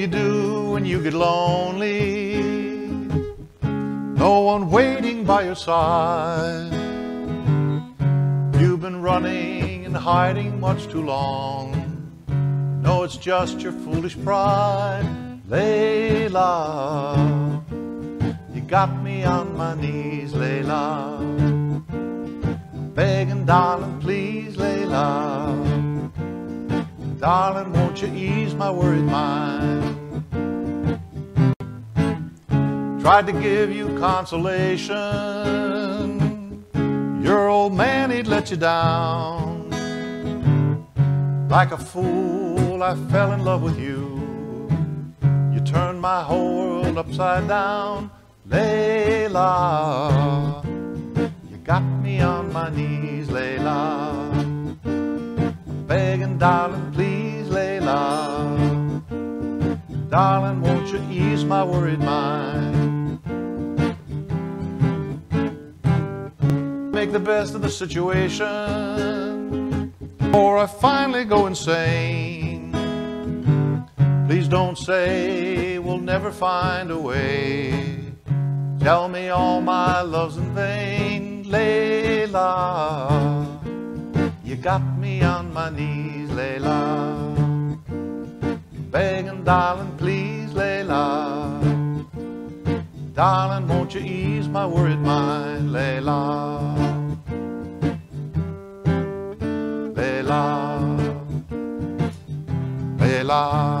You do when you get lonely? No one waiting by your side. You've been running and hiding much too long. No, it's just your foolish pride, Layla. You got me on my knees, Layla. Begging, darling, please, Layla. Darling, won't you ease my worried mind? Tried to give you consolation. Your old man, he'd let you down. Like a fool, I fell in love with you. You turned my whole world upside down, Layla. You got me on my knees, Layla. Begging, darling, please, Layla. Darling, won't you ease my worried mind? Make the best of the situation, or I finally go insane. Please don't say we'll never find a way. Tell me all my love's in vain, Layla. You got me on my knees, Layla. Begging, darling, please. Darling, won't you ease my worried mind, Layla? Layla. Layla.